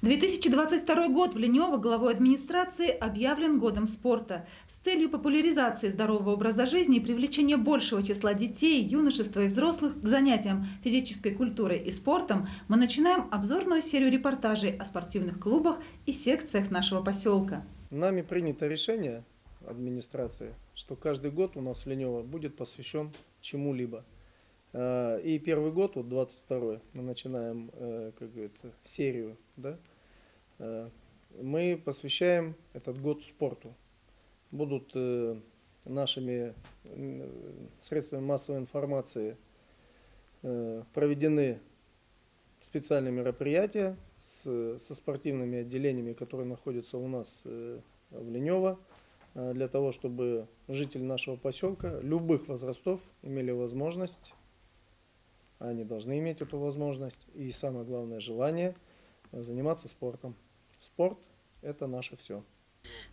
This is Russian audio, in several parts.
2022 год в Ленево главой администрации объявлен годом спорта. С целью популяризации здорового образа жизни и привлечения большего числа детей, юношества и взрослых к занятиям физической культурой и спортом мы начинаем обзорную серию репортажей о спортивных клубах и секциях нашего поселка. Нами принято решение администрации, что каждый год у нас в Ленево будет посвящен чему-либо. Э, и первый год, вот 22 мы начинаем, э, как говорится, серию, да, мы посвящаем этот год спорту. Будут нашими средствами массовой информации проведены специальные мероприятия с, со спортивными отделениями, которые находятся у нас в Ленево, для того, чтобы жители нашего поселка любых возрастов имели возможность они должны иметь эту возможность и самое главное желание заниматься спортом. Спорт – это наше все.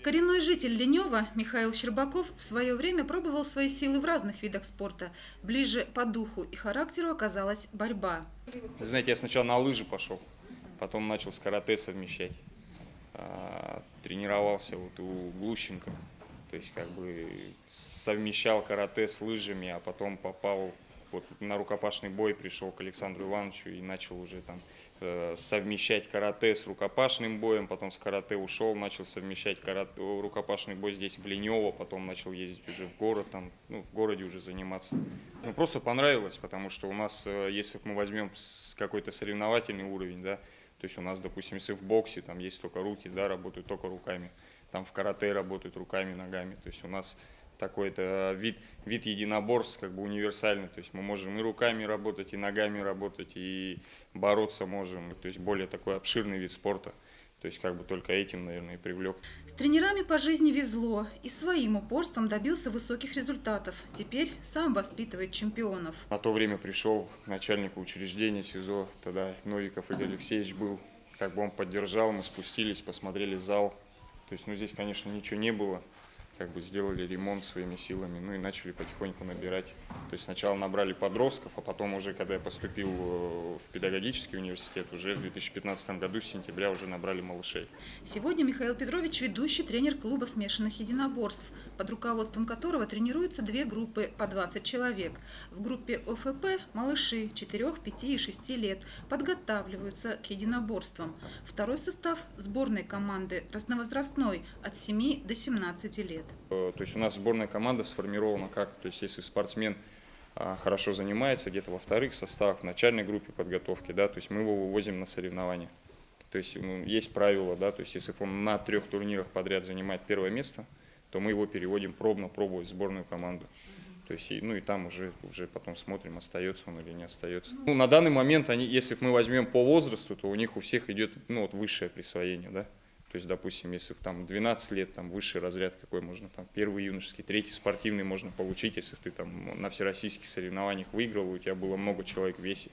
Коренной житель Ленева Михаил Щербаков в свое время пробовал свои силы в разных видах спорта. Ближе по духу и характеру оказалась борьба. Вы знаете, я сначала на лыжи пошел, потом начал с карате совмещать. А, тренировался вот у Глущенко. То есть как бы совмещал карате с лыжами, а потом попал вот на рукопашный бой пришел к Александру Ивановичу и начал уже там э, совмещать карате с рукопашным боем, потом с карате ушел, начал совмещать карате, рукопашный бой здесь в Ленево, потом начал ездить уже в город, там, ну, в городе уже заниматься. Ну, просто понравилось, потому что у нас, э, если мы возьмем какой-то соревновательный уровень, да, то есть у нас, допустим, если в боксе там есть только руки, да, работают только руками, там в карате работают руками, ногами, то есть у нас такой-то вид, вид единоборств, как бы универсальный. То есть мы можем и руками работать, и ногами работать, и бороться можем. То есть более такой обширный вид спорта. То есть как бы только этим, наверное, и привлек. С тренерами по жизни везло и своим упорством добился высоких результатов. Теперь сам воспитывает чемпионов. На то время пришел к начальнику учреждения СИЗО, тогда Новиков Игорь Алексеевич был. Как бы он поддержал, мы спустились, посмотрели зал. То есть, ну здесь, конечно, ничего не было как бы сделали ремонт своими силами, ну и начали потихоньку набирать. То есть сначала набрали подростков, а потом уже, когда я поступил э, в педагогический университет, уже в 2015 году, с сентября, уже набрали малышей. Сегодня Михаил Петрович – ведущий тренер клуба смешанных единоборств, под руководством которого тренируются две группы по 20 человек. В группе ОФП малыши 4, 5 и 6 лет подготавливаются к единоборствам. Второй состав сборной команды разновозрастной от 7 до 17 лет. Э, то есть у нас сборная команда сформирована как, то есть если спортсмен а, хорошо занимается где-то во вторых составах, в начальной группе подготовки, да, то есть мы его вывозим на соревнования. То есть есть правило, да, то есть если он на трех турнирах подряд занимает первое место, то мы его переводим пробно пробовать в сборную команду. То есть, ну и там уже, уже потом смотрим, остается он или не остается. Ну, на данный момент, они, если мы возьмем по возрасту, то у них у всех идет ну, вот высшее присвоение, да. То есть, допустим, если там 12 лет, там высший разряд какой можно, там первый юношеский, третий спортивный можно получить, если ты там на всероссийских соревнованиях выиграл, у тебя было много человек в весе.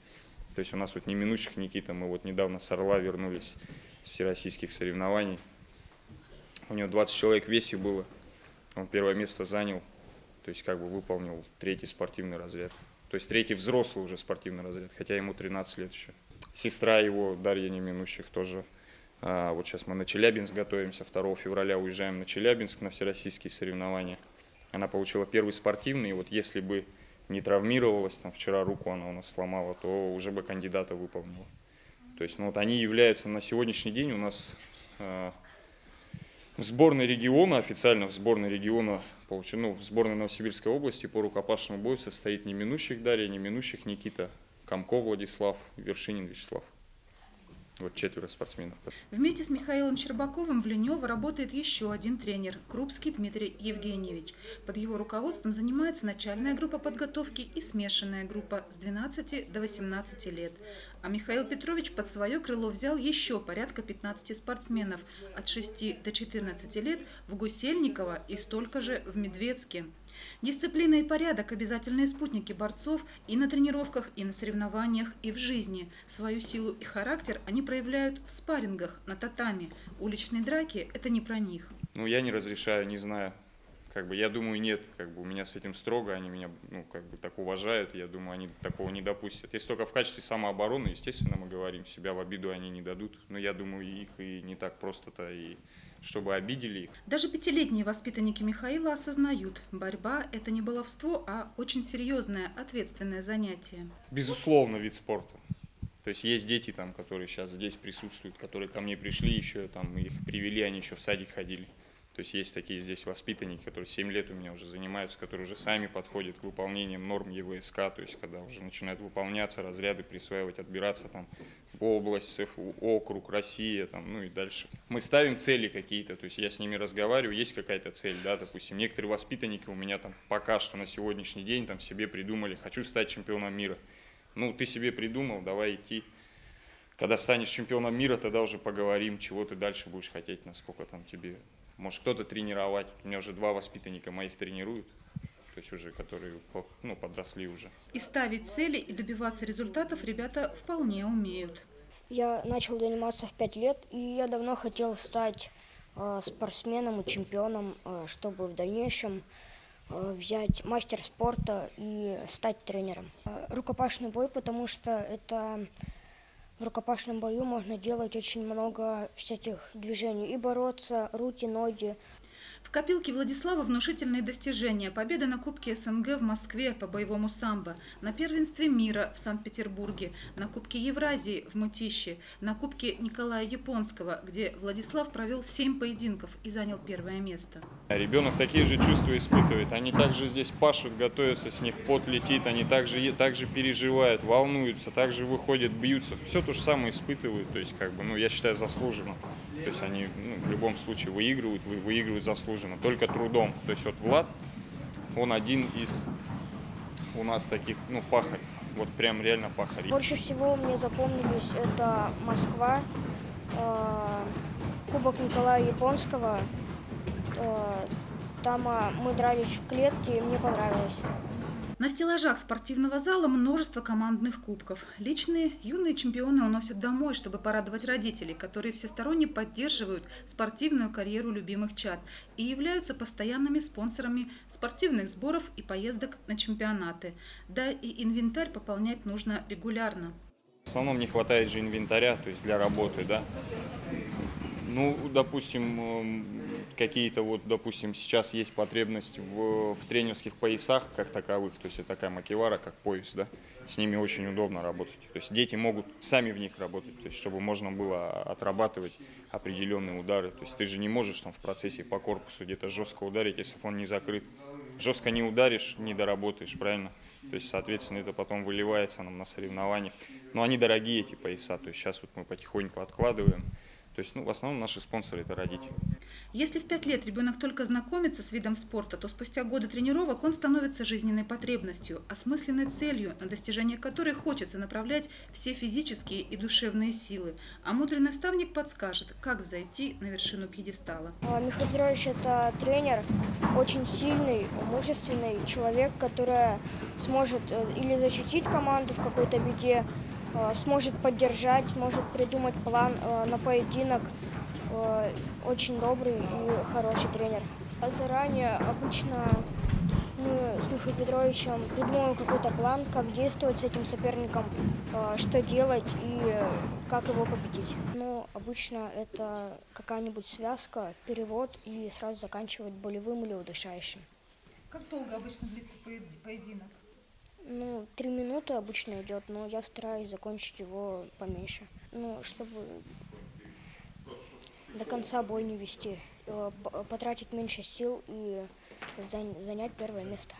То есть у нас вот неминущих Никита, мы вот недавно с Орла вернулись с всероссийских соревнований. У него 20 человек в весе было, он первое место занял, то есть как бы выполнил третий спортивный разряд. То есть третий взрослый уже спортивный разряд, хотя ему 13 лет еще. Сестра его, Дарья Неминущих, тоже а, вот сейчас мы на Челябинск готовимся, 2 февраля уезжаем на Челябинск на всероссийские соревнования. Она получила первый спортивный, и вот если бы не травмировалась, там вчера руку она у нас сломала, то уже бы кандидата выполнила. То есть ну, вот они являются на сегодняшний день у нас э, в сборной региона, официально в сборной региона, ну, в сборной Новосибирской области по рукопашному бою состоит не минущих Дарья, не минущих Никита, Комко Владислав, Вершинин Вячеслав. Вот четверо спортсменов. Вместе с Михаилом Щербаковым в Ленево работает еще один тренер – Крупский Дмитрий Евгеньевич. Под его руководством занимается начальная группа подготовки и смешанная группа с 12 до 18 лет. А Михаил Петрович под свое крыло взял еще порядка 15 спортсменов от 6 до 14 лет в Гусельниково и столько же в Медведске. Дисциплина и порядок – обязательные спутники борцов и на тренировках, и на соревнованиях, и в жизни. Свою силу и характер они проявляют в спаррингах, на татами. Уличные драки – это не про них. Ну, я не разрешаю, не знаю, как бы, я думаю, нет, как бы, у меня с этим строго, они меня, ну, как бы, так уважают, я думаю, они такого не допустят. Если только в качестве самообороны, естественно, мы говорим, себя в обиду они не дадут, но я думаю, их и не так просто-то, и чтобы обидели их. Даже пятилетние воспитанники Михаила осознают, борьба – это не баловство, а очень серьезное, ответственное занятие. Безусловно, вид спорта. То есть есть дети, там, которые сейчас здесь присутствуют, которые ко мне пришли еще, там, их привели, они еще в садик ходили. То есть есть такие здесь воспитанники, которые 7 лет у меня уже занимаются, которые уже сами подходят к выполнению норм ЕВСК, то есть когда уже начинают выполняться, разряды присваивать, отбираться там в область, СФУ, округ, Россия, там, ну и дальше. Мы ставим цели какие-то, то есть я с ними разговариваю, есть какая-то цель, да, допустим, некоторые воспитанники у меня там пока что на сегодняшний день там себе придумали, хочу стать чемпионом мира. Ну, ты себе придумал, давай идти. Когда станешь чемпионом мира, тогда уже поговорим, чего ты дальше будешь хотеть, насколько там тебе может кто-то тренировать. У меня уже два воспитанника моих тренируют, то есть уже которые ну, подросли уже. И ставить цели и добиваться результатов ребята вполне умеют. Я начал заниматься в пять лет, и я давно хотел стать э, спортсменом и чемпионом, э, чтобы в дальнейшем э, взять мастер спорта и стать тренером. Э, рукопашный бой, потому что это в рукопашном бою можно делать очень много всяких движений и бороться, руки, ноги. В копилке Владислава внушительные достижения. Победа на Кубке СНГ в Москве по боевому самбо, на первенстве мира в Санкт-Петербурге, на Кубке Евразии в Мытище, на Кубке Николая Японского, где Владислав провел 7 поединков и занял первое место. Ребенок такие же чувства испытывает. Они также здесь пашут, готовятся, с них пот летит, они также, также переживают, волнуются, также выходят, бьются. Все то же самое испытывают. То есть, как бы, ну, я считаю, заслуженно. То есть они ну, в любом случае выигрывают, выигрывают заслуженно, только трудом. То есть вот Влад, он один из у нас таких, ну, пахарь. Вот прям реально пахарь. Больше всего мне запомнились это Москва, э, Кубок Николая Японского. Э, там э, мы дрались в клетке, и мне понравилось. На стеллажах спортивного зала множество командных кубков. Личные юные чемпионы уносят домой, чтобы порадовать родителей, которые всесторонне поддерживают спортивную карьеру любимых чад и являются постоянными спонсорами спортивных сборов и поездок на чемпионаты. Да и инвентарь пополнять нужно регулярно. В основном не хватает же инвентаря, то есть для работы, да. Ну, допустим, эм, какие-то вот, допустим, сейчас есть потребность в, в тренерских поясах как таковых, то есть такая макевара, как пояс, да, с ними очень удобно работать. То есть дети могут сами в них работать, то есть чтобы можно было отрабатывать определенные удары. То есть ты же не можешь там в процессе по корпусу где-то жестко ударить, если он не закрыт. Жестко не ударишь, не доработаешь, правильно? То есть, соответственно, это потом выливается нам на соревнованиях. Но они дорогие, эти пояса, то есть сейчас вот мы потихоньку откладываем. То есть, ну, в основном наши спонсоры – это родители. Если в пять лет ребенок только знакомится с видом спорта, то спустя годы тренировок он становится жизненной потребностью, осмысленной целью, на достижение которой хочется направлять все физические и душевные силы. А мудрый наставник подскажет, как взойти на вершину пьедестала. А, Михаил Петрович – это тренер, очень сильный, мужественный человек, который сможет э, или защитить команду в какой-то беде, сможет поддержать, может придумать план э, на поединок. Э, очень добрый и хороший тренер. А заранее обычно мы с Михаилом Петровичем придумываем какой-то план, как действовать с этим соперником, что делать и как его победить. Ну, обычно это какая-нибудь связка, перевод и сразу заканчивать болевым или удушающим. Как долго обычно длится поединок? Ну, три минуты обычно идет, но я стараюсь закончить его поменьше. Ну, чтобы до конца бой не вести, э, потратить меньше сил и занять первое место.